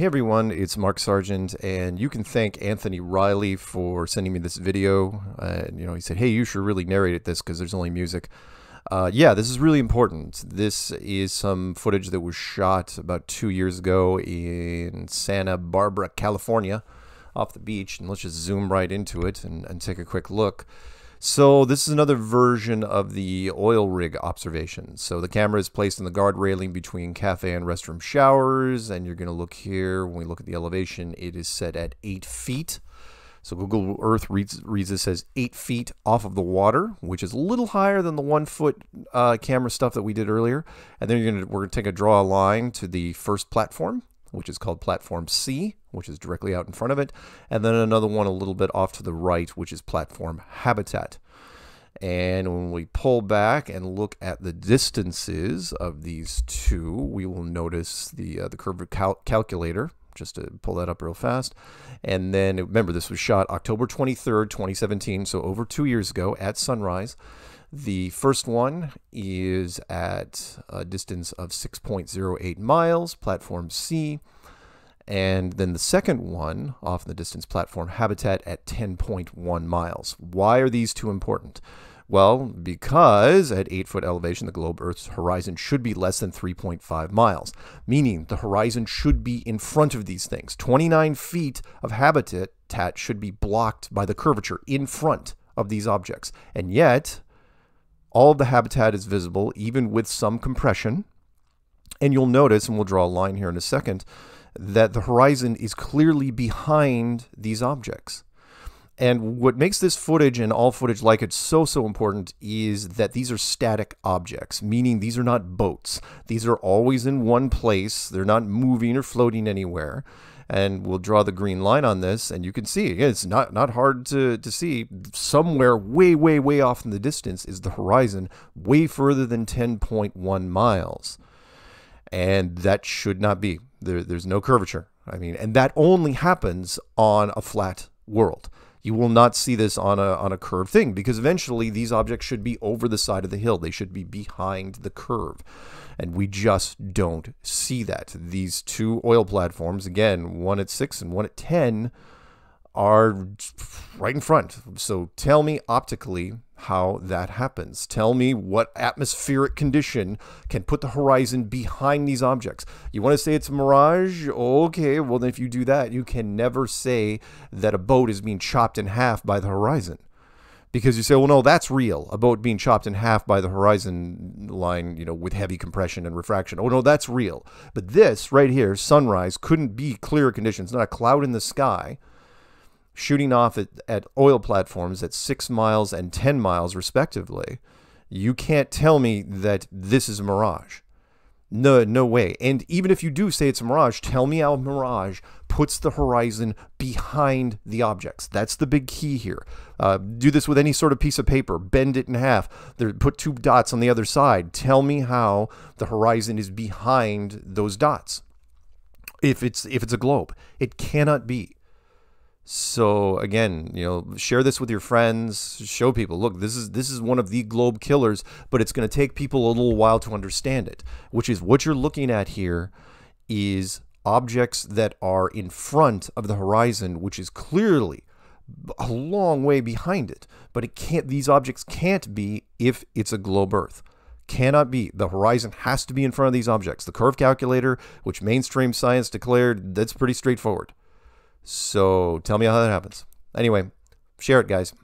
Hey everyone, it's Mark Sargent, and you can thank Anthony Riley for sending me this video. Uh, you know, he said, "Hey, you should really narrate this because there's only music." Uh, yeah, this is really important. This is some footage that was shot about two years ago in Santa Barbara, California, off the beach. And let's just zoom right into it and, and take a quick look. So this is another version of the oil rig observation. So the camera is placed in the guard railing between cafe and restroom showers. And you're going to look here, when we look at the elevation, it is set at 8 feet. So Google Earth reads, reads this as 8 feet off of the water, which is a little higher than the one foot uh, camera stuff that we did earlier. And then gonna, we're going to take a draw a line to the first platform which is called platform C, which is directly out in front of it, and then another one a little bit off to the right, which is platform habitat. And when we pull back and look at the distances of these two, we will notice the uh, the curve cal calculator, just to pull that up real fast. And then remember, this was shot October 23rd, 2017, so over two years ago at sunrise. The first one is at a distance of 6.08 miles, platform C. And then the second one off the distance platform habitat at 10.1 miles. Why are these two important? Well, because at 8 foot elevation, the globe Earth's horizon should be less than 3.5 miles, meaning the horizon should be in front of these things. 29 feet of habitat should be blocked by the curvature in front of these objects. And yet, all of the habitat is visible, even with some compression. And you'll notice, and we'll draw a line here in a second, that the horizon is clearly behind these objects. And what makes this footage and all footage like it so, so important is that these are static objects, meaning these are not boats. These are always in one place. They're not moving or floating anywhere. And we'll draw the green line on this and you can see it's not not hard to, to see. Somewhere way way way off in the distance is the horizon way further than 10.1 miles. And that should not be. There, there's no curvature. I mean and that only happens on a flat world you will not see this on a on a curved thing because eventually these objects should be over the side of the hill they should be behind the curve and we just don't see that. These two oil platforms, again, one at 6 and one at 10, are right in front. So tell me optically how that happens. Tell me what atmospheric condition can put the horizon behind these objects. You want to say it's a mirage? Okay, well, then if you do that, you can never say that a boat is being chopped in half by the horizon because you say, well, no, that's real. A boat being chopped in half by the horizon line, you know, with heavy compression and refraction. Oh, no, that's real. But this right here, sunrise, couldn't be clearer conditions. Not a cloud in the sky, shooting off at, at oil platforms at six miles and 10 miles, respectively. You can't tell me that this is a mirage. No, no way. And even if you do say it's a mirage, tell me how a mirage puts the horizon behind the objects. That's the big key here. Uh, do this with any sort of piece of paper. Bend it in half. There, put two dots on the other side. Tell me how the horizon is behind those dots. If it's if it's a globe, it cannot be. So again, you know, share this with your friends, show people, look, this is this is one of the globe killers, but it's going to take people a little while to understand it, which is what you're looking at here is objects that are in front of the horizon, which is clearly a long way behind it. But it can't these objects can't be if it's a globe earth. Cannot be. The horizon has to be in front of these objects. The curve calculator, which mainstream science declared, that's pretty straightforward. So tell me how that happens. Anyway, share it, guys.